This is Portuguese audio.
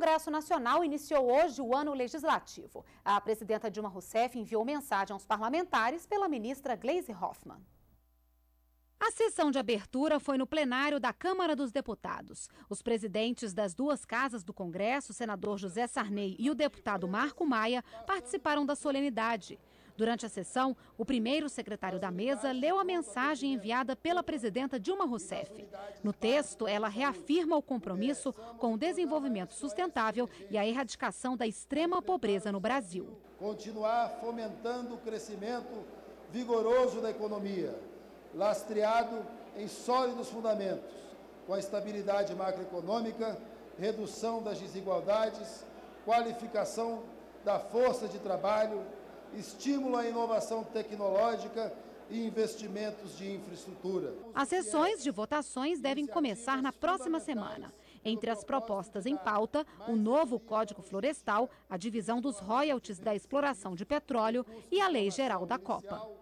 Congresso Nacional iniciou hoje o ano legislativo. A presidenta Dilma Rousseff enviou mensagem aos parlamentares pela ministra Gleisi Hoffmann. A sessão de abertura foi no plenário da Câmara dos Deputados. Os presidentes das duas casas do Congresso, o senador José Sarney e o deputado Marco Maia, participaram da solenidade. Durante a sessão, o primeiro secretário da mesa leu a mensagem enviada pela presidenta Dilma Rousseff. No texto, ela reafirma o compromisso com o desenvolvimento sustentável e a erradicação da extrema pobreza no Brasil. Continuar fomentando o crescimento vigoroso da economia, lastreado em sólidos fundamentos, com a estabilidade macroeconômica, redução das desigualdades, qualificação da força de trabalho, estímulo à inovação tecnológica e investimentos de infraestrutura. As sessões de votações devem começar na próxima semana. Entre as propostas em pauta, o novo Código Florestal, a divisão dos royalties da exploração de petróleo e a Lei Geral da Copa.